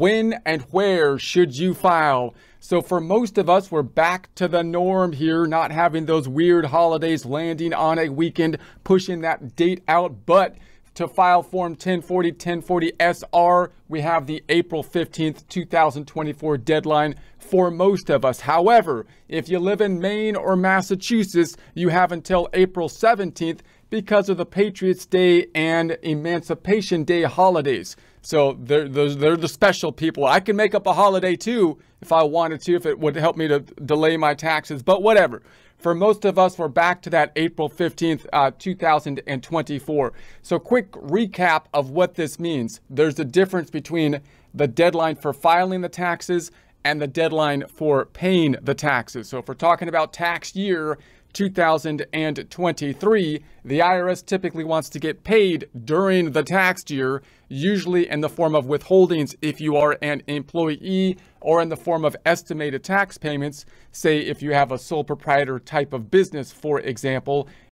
when and where should you file? So for most of us, we're back to the norm here, not having those weird holidays landing on a weekend, pushing that date out. But to file Form 1040 1040 SR, we have the April 15th, 2024 deadline for most of us. However, if you live in Maine or Massachusetts, you have until April 17th because of the Patriots' Day and Emancipation Day holidays. So they're, they're the special people. I can make up a holiday too if I wanted to, if it would help me to delay my taxes, but whatever. For most of us, we're back to that April 15th, uh, 2024. So, quick recap of what this means. There's a difference between the deadline for filing the taxes and the deadline for paying the taxes. So, if we're talking about tax year 2023, the IRS typically wants to get paid during the tax year, usually in the form of withholdings. If you are an employee or in the form of estimated tax payments, say if you have a sole proprietor type of business, for example,